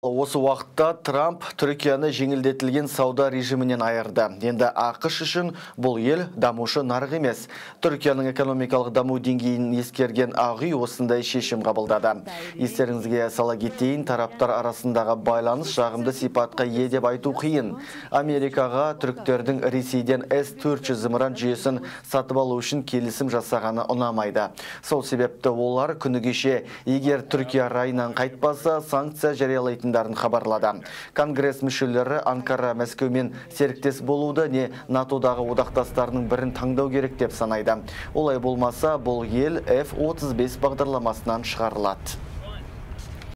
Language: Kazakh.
Осы уақытта Трамп Түркияны жеңілдетілген сауда режимінен айырды. Енді ақыш үшін бұл ел дамушы нарық емес. Түркияның экономикалық даму деңгейін ескерген ағы осындай шешім қабылдады. Естеріңізге сала кетейін, тараптар арасындағы байланыс жағымды сипатқа ие деп айту қиын. Америкаға түріктердің Ресейден С-400 зымыран жүйесін сатып алу үшін келісім жасағаны ұнамайды. Сол себепті олар күні кеше егер Түркия райынан қайтпаса санкция жариялайтын хабарлады. Конгресс мүшелері анкара мәскеумен серіктес болуды не натодағы одақтастарының бірін таңдау керек деп санайды. Олай болмаса бұл ел F-35 бағдарламасынан шығарылады.